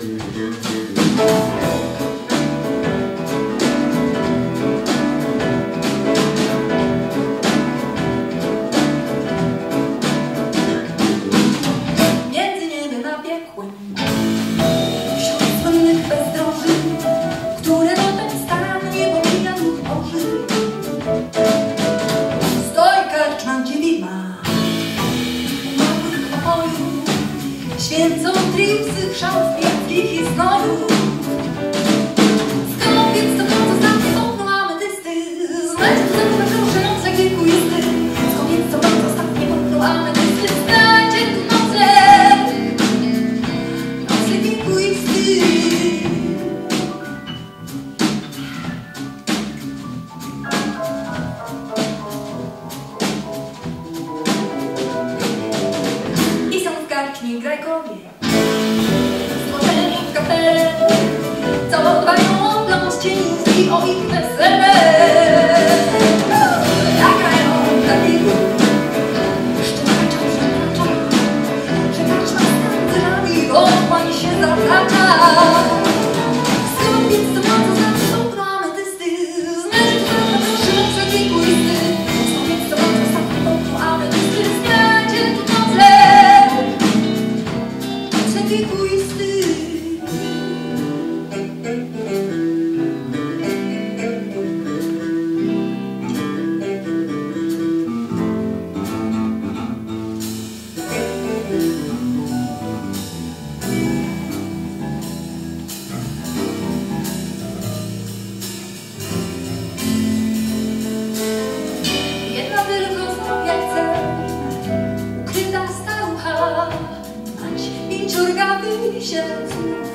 Między Când asta uha, aș picior gavișa tu.